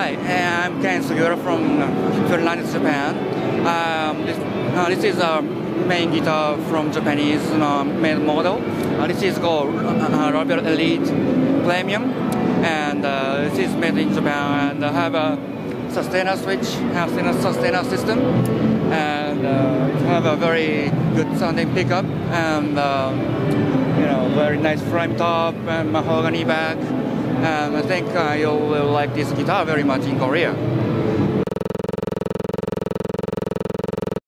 I'm Ken Sugiura from Fernandes, Japan. Um, this, uh, this is a main guitar from Japanese uh, made model. Uh, this is called uh, Ravelle Elite Premium, and uh, this is made in Japan and have a sustainer switch, have a sustainer system, and uh, have a very good sounding pickup, and uh, you know very nice frame top and mahogany back. And I think uh, you will like this guitar very much in Korea.